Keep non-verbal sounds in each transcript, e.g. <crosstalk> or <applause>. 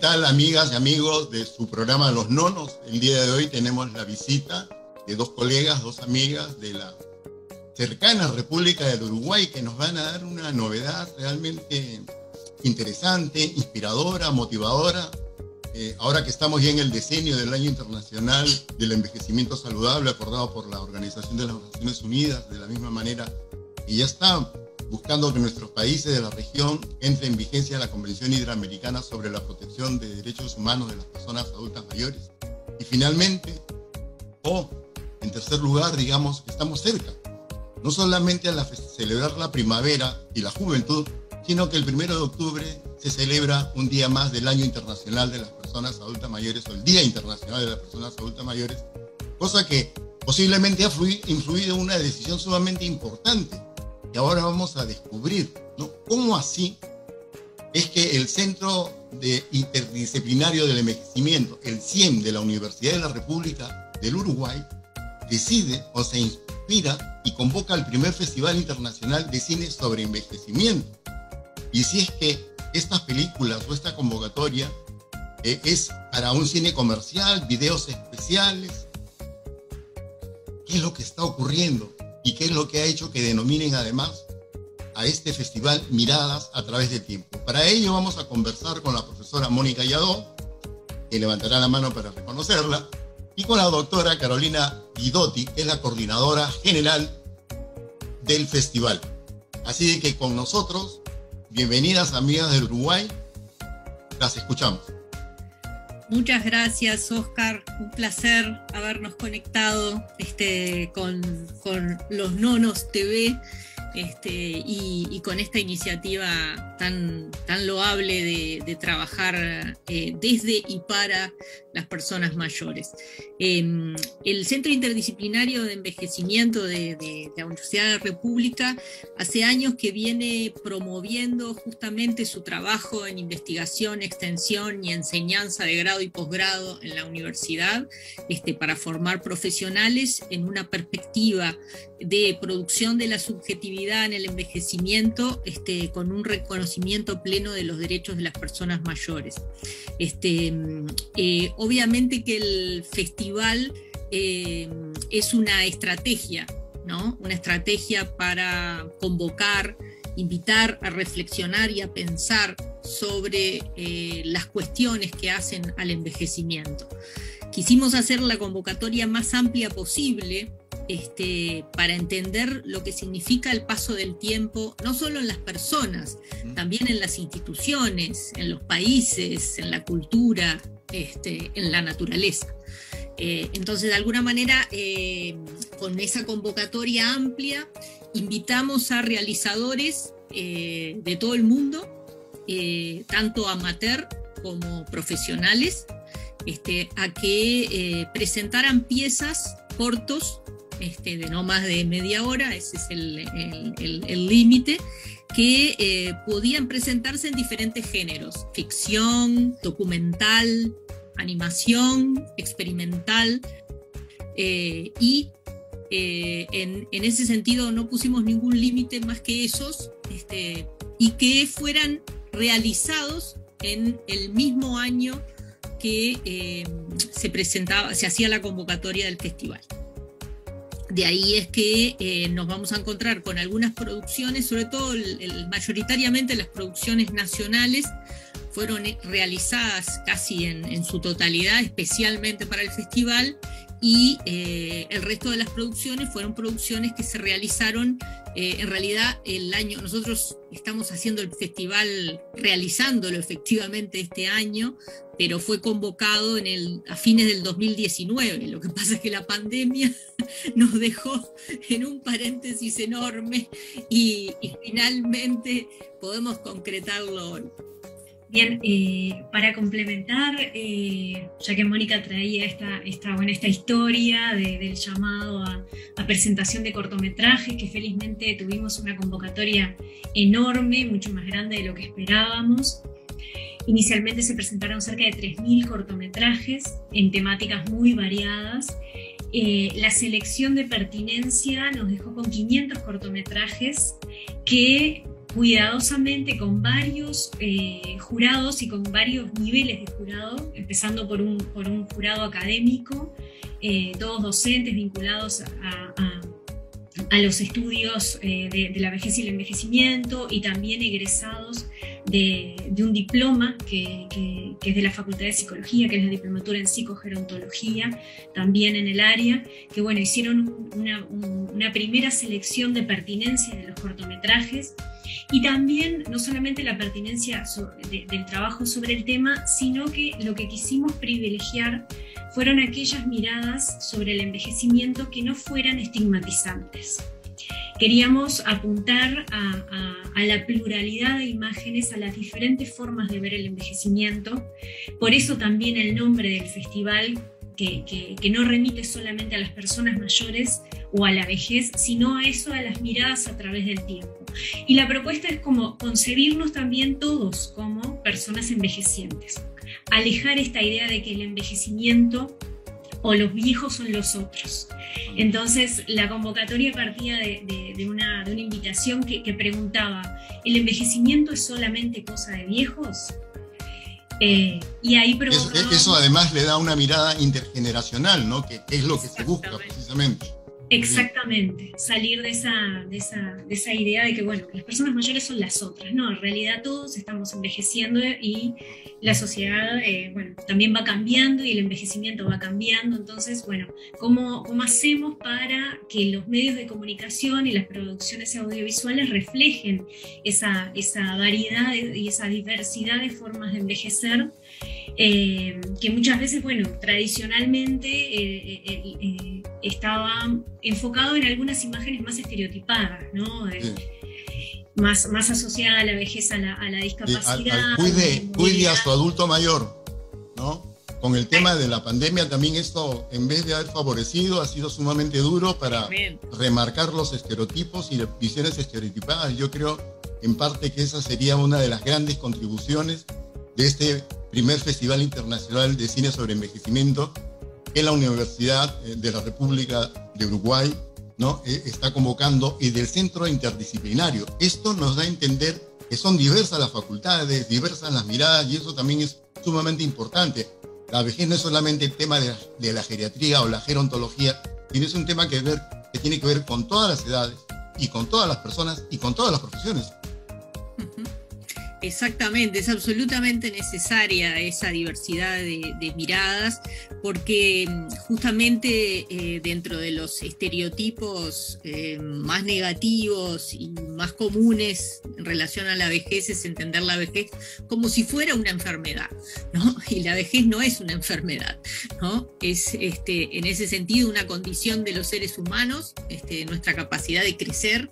tal, amigas y amigos de su programa Los Nonos? El día de hoy tenemos la visita de dos colegas, dos amigas de la cercana República del Uruguay que nos van a dar una novedad realmente interesante, inspiradora, motivadora. Eh, ahora que estamos ya en el decenio del Año Internacional del Envejecimiento Saludable, acordado por la Organización de las Naciones Unidas, de la misma manera, y ya está buscando que nuestros países de la región entren en vigencia la Convención Interamericana sobre la protección de derechos humanos de las personas adultas mayores. Y finalmente, o en tercer lugar, digamos estamos cerca, no solamente a celebrar la primavera y la juventud, sino que el primero de octubre se celebra un día más del Año Internacional de las Personas Adultas Mayores o el Día Internacional de las Personas Adultas Mayores, cosa que posiblemente ha influido en una decisión sumamente importante y ahora vamos a descubrir, ¿no? ¿Cómo así es que el Centro de Interdisciplinario del Envejecimiento, el CIEM de la Universidad de la República del Uruguay, decide o se inspira y convoca el primer Festival Internacional de Cine sobre Envejecimiento? Y si es que estas películas o esta convocatoria eh, es para un cine comercial, videos especiales, ¿qué es lo que está ocurriendo? Y qué es lo que ha hecho que denominen además a este festival Miradas a través del tiempo. Para ello vamos a conversar con la profesora Mónica Yadó, que levantará la mano para reconocerla, y con la doctora Carolina Guidotti, que es la coordinadora general del festival. Así que con nosotros, bienvenidas amigas del Uruguay, las escuchamos. Muchas gracias, Oscar. Un placer habernos conectado este, con, los Nonos TV este, y, con esta iniciativa tan, tan loable de, trabajar eh, desde y para las personas mayores. Em, el Centro Interdisciplinario de Envejecimiento de, la Universidad de la República hace años que viene promoviendo justamente su trabajo en investigación, extensión y enseñanza de grado y posgrado en la universidad este, para formar profesionales en una perspectiva de producción de la subjetividad en el envejecimiento este, con un reconocimiento pleno de los derechos de las personas mayores. Este, eh, obviamente que el festival eh, es una estrategia, ¿no? Una estrategia para convocar, invitar a reflexionar y a pensar sobre eh, las cuestiones que hacen al envejecimiento. Quisimos hacer la convocatoria más amplia posible este, para entender lo que significa el paso del tiempo, no solo en las personas, también en las instituciones, en los países, en la cultura, este, en la naturaleza. Eh, entonces, de alguna manera, eh, con esa convocatoria amplia, invitamos a realizadores eh, de todo el mundo, tanto amateur como profesionales, este, a que presentaran piezas cortos este, de no más de media hora, ese es el límite, que eh, podían presentarse en diferentes géneros, ficción, documental, animación, experimental, eh, y eh, en, ese sentido no pusimos ningún límite más que esos, este, y que fueran realizados en el mismo año que se presentaba, se hacía la convocatoria del festival. De ahí es que eh, nos vamos a encontrar con algunas producciones, sobre todo mayoritariamente las producciones nacionales, fueron eh, realizadas casi en, su totalidad, especialmente para el festival, y eh, el resto de las producciones fueron producciones que se realizaron en realidad el año, nosotros estamos haciendo el festival, realizándolo efectivamente este año, pero fue convocado en el, a fines del 2019. Lo que pasa es que la pandemia <laughs> nos dejó en un paréntesis enorme y, finalmente podemos concretarlo hoy. Bien, eh, para complementar, eh, ya que Mónica traía esta, esta, bueno, esta historia del llamado a, presentación de cortometrajes, que felizmente tuvimos una convocatoria enorme, mucho más grande de lo que esperábamos. Inicialmente se presentaron cerca de 3.000 cortometrajes en temáticas muy variadas. Eh, la selección de pertinencia nos dejó con 500 cortometrajes que cuidadosamente con varios eh, jurados y con varios niveles de jurado, empezando por un, por un jurado académico, eh, todos docentes vinculados a, a los estudios eh, de, la vejez y el envejecimiento y también egresados de, un diploma que, es de la Facultad de Psicología, que es la diplomatura en psicogerontología, también en el área, que bueno, hicieron una, una primera selección de pertinencia de los cortometrajes y también no solamente la pertinencia del trabajo sobre el tema, sino que lo que quisimos privilegiar fueron aquellas miradas sobre el envejecimiento que no fueran estigmatizantes. Queríamos apuntar a, la pluralidad de imágenes, a las diferentes formas de ver el envejecimiento. Por eso también el nombre del festival, que, no remite solamente a las personas mayores o a la vejez, sino a eso, a las miradas a través del tiempo. Y la propuesta es como concebirnos también todos como personas envejecientes alejar esta idea de que el envejecimiento o los viejos son los otros. Entonces, la convocatoria partía de, una, invitación que, preguntaba, ¿el envejecimiento es solamente cosa de viejos? Eh, y ahí eso, eso, además le da una mirada intergeneracional, ¿no? Que, es lo que se busca precisamente. Exactamente, salir de esa, de esa, de, esa, idea de que, bueno, las personas mayores son las otras, ¿no? En realidad todos estamos envejeciendo y la sociedad, eh, bueno, también va cambiando y el envejecimiento va cambiando. Entonces, bueno, ¿cómo, ¿cómo hacemos para que los medios de comunicación y las producciones audiovisuales reflejen esa, esa variedad y esa diversidad de formas de envejecer? Eh, que muchas veces, bueno, tradicionalmente eh, estaba enfocado en algunas imágenes más estereotipadas, ¿no? Más, más asociada a la vejez, a la, a la discapacidad. cuide, cuide a su adulto mayor, ¿no? Con el tema de la pandemia también esto, en vez de haber favorecido, ha sido sumamente duro para remarcar los estereotipos y las visiones estereotipadas. Yo creo en parte que esa sería una de las grandes contribuciones de este primer Festival Internacional de Cine sobre Envejecimiento en la Universidad eh, de la República de Uruguay, ¿no? Eh, está convocando y del Centro Interdisciplinario. Esto nos da a entender que son diversas las facultades, diversas las miradas y eso también es sumamente importante. La vejez no es solamente el tema de la, geriatría o la gerontología, sino es un tema que, ver, que tiene que ver con todas las edades y con todas las personas y con todas las profesiones. Exactamente, es absolutamente necesaria esa diversidad de, miradas porque mm, justamente eh, dentro de los estereotipos eh, más negativos y más comunes en relación a la vejez es entender la vejez como si fuera una enfermedad, ¿no? <laughs> Y la vejez no es una enfermedad, ¿no? Es este, en ese sentido una condición de los seres humanos, este, nuestra capacidad de crecer,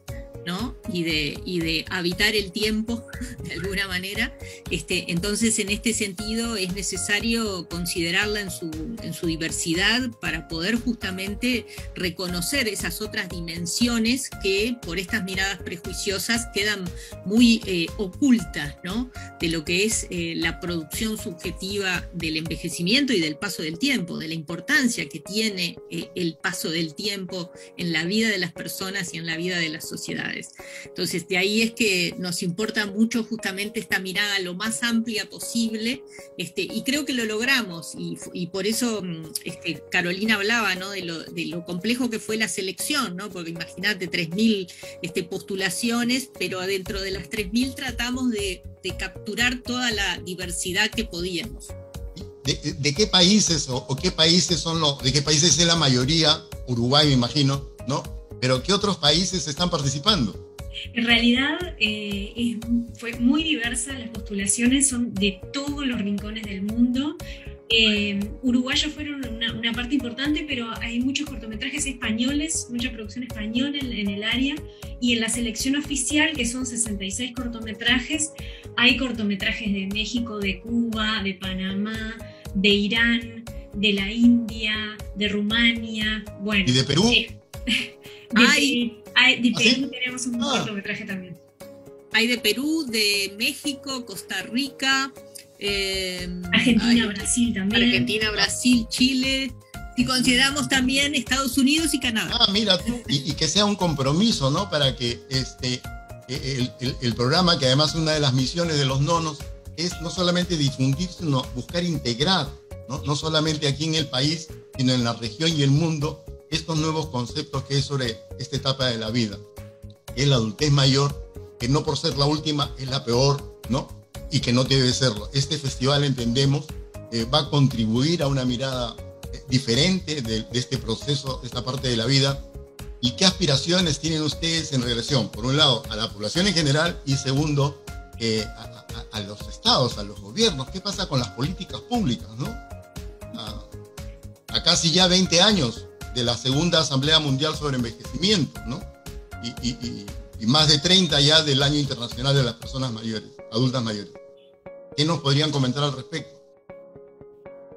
y de, y de habitar el tiempo <laughs> de alguna manera. Este, entonces, en este sentido, es necesario considerarla en su, en su diversidad para poder justamente reconocer esas otras dimensiones que por estas miradas prejuiciosas quedan muy eh, ocultas ¿no? de lo que es eh, la producción subjetiva del envejecimiento y del paso del tiempo, de la importancia que tiene eh, el paso del tiempo en la vida de las personas y en la vida de las sociedades. Entonces, de ahí es que nos importa mucho justamente esta mirada lo más amplia posible, este, y creo que lo logramos, y, por eso mm, este, Carolina hablaba ¿no? de, lo, complejo que fue la selección, ¿no? porque imagínate 3.000 este, postulaciones, pero adentro de las 3.000 tratamos de, capturar toda la diversidad que podíamos. ¿De, qué países o, qué países son los, de qué países es la mayoría? Uruguay, me imagino, ¿no? Pero ¿qué otros países están participando? En realidad eh, fue muy diversa, las postulaciones son de todos los rincones del mundo. Eh, uruguayos fueron una, parte importante, pero hay muchos cortometrajes españoles, mucha producción española en, el área. Y en la selección oficial, que son 66 cortometrajes, hay cortometrajes de México, de Cuba, de Panamá, de Irán, de la India, de Rumania. Bueno, ¿Y de Perú? <laughs> hay, de ¿Ah, Perú tenemos un ah. cortometraje también. Hay de Perú, de México, Costa Rica. Em, Argentina, Brasil también. Argentina, Brasil, Chile. Y consideramos también Estados Unidos y Canadá. Ah, mira tú, y, que sea un compromiso, ¿no? Para que este, el, el, programa, que además una de las misiones de los nonos es no solamente difundir, sino buscar integrar, ¿no? no solamente aquí en el país, sino en la región y el mundo, estos nuevos conceptos que es sobre esta etapa de la vida. Es la adultez mayor, que no por ser la última es la peor, ¿no? Y que no debe serlo. Este festival, entendemos, eh, va a contribuir a una mirada eh, diferente de, de, este proceso, de esta parte de la vida, ¿Y qué aspiraciones tienen ustedes en relación, por un lado, a la población en general y segundo, eh, a, los estados, a los gobiernos? ¿Qué pasa con las políticas públicas? ¿no? A, casi ya 20 años de la segunda Asamblea Mundial sobre Envejecimiento, ¿no? Y, más de 30 ya del Año Internacional de las Personas Mayores, Adultas Mayores. ¿Qué nos podrían comentar al respecto?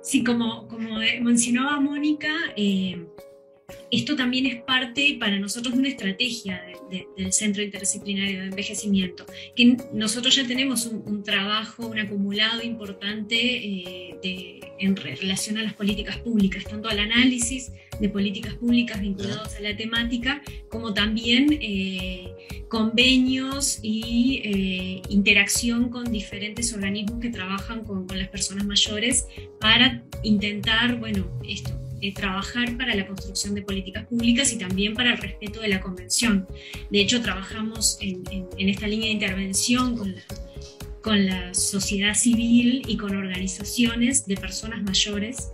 Sí, como, como mencionaba Mónica, eh, esto también es parte para nosotros de una estrategia del Centro Interdisciplinario de Envejecimiento, que nosotros ya tenemos un, trabajo, un acumulado importante eh, en relación a las políticas públicas, tanto al análisis de políticas públicas vinculados a la temática, como también eh, convenios y eh, interacción con diferentes organismos que trabajan con, las personas mayores para intentar, bueno, esto, eh, trabajar para la construcción de políticas públicas y también para el respeto de la Convención. De hecho, trabajamos en, esta línea de intervención con la sociedad civil y con organizaciones de personas mayores,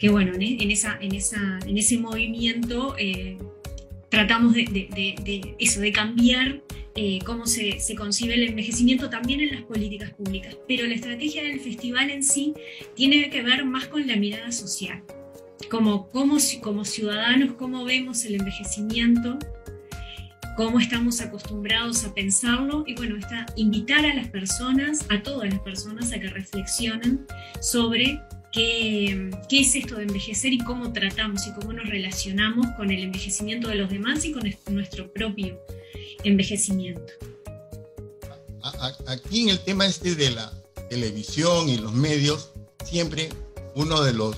que bueno, en, esa, en, esa, en ese movimiento eh, tratamos de, eso, de cambiar eh, cómo se, se, concibe el envejecimiento también en las políticas públicas. Pero la estrategia del festival en sí tiene que ver más con la mirada social. Como, como, como ciudadanos, cómo vemos el envejecimiento, cómo estamos acostumbrados a pensarlo. Y bueno, está invitar a las personas, a todas las personas, a que reflexionen sobre qué, qué es esto de envejecer y cómo tratamos y cómo nos relacionamos con el envejecimiento de los demás y con nuestro propio envejecimiento. Aquí en el tema este de la televisión y los medios, siempre uno de los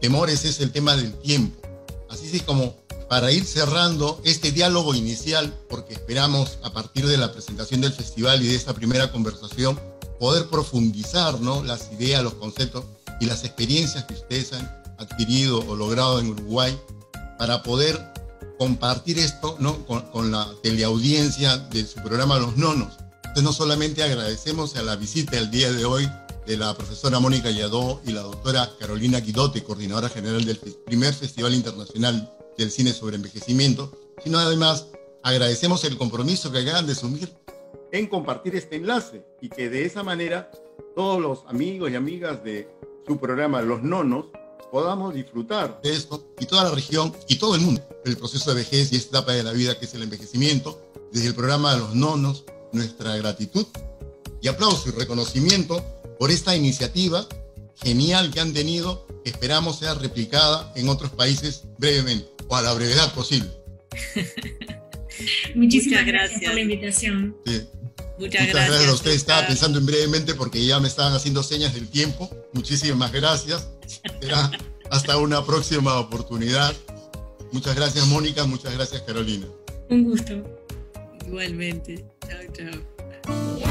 temores es el tema del tiempo. Así es como para ir cerrando este diálogo inicial, porque esperamos a partir de la presentación del festival y de esta primera conversación, poder profundizar ¿no? las ideas, los conceptos y las experiencias que ustedes han adquirido o logrado en Uruguay para poder compartir esto ¿no? con, con la teleaudiencia de su programa Los Nonos. Entonces no solamente agradecemos a la visita el día de hoy de la profesora Mónica Yadó y la doctora Carolina Guidote, coordinadora general del primer Festival Internacional del Cine sobre Envejecimiento, sino además agradecemos el compromiso que acaban de asumir en compartir este enlace y que de esa manera todos los amigos y amigas de su programa Los Nonos podamos disfrutar de esto y toda la región y todo el mundo, el proceso de vejez y esta etapa de la vida que es el envejecimiento, desde el programa de Los Nonos, nuestra gratitud y aplauso y reconocimiento por esta iniciativa genial que han tenido, esperamos sea replicada en otros países brevemente, o a la brevedad posible. <laughs> Muchísimas gracias. por la invitación. Muchas, gracias. a usted. Estaba pensando en brevemente porque ya me estaban haciendo señas del tiempo. Muchísimas gracias. hasta una próxima oportunidad. Muchas gracias, Mónica. Muchas gracias, Carolina. Un gusto. Igualmente. Chao, chao.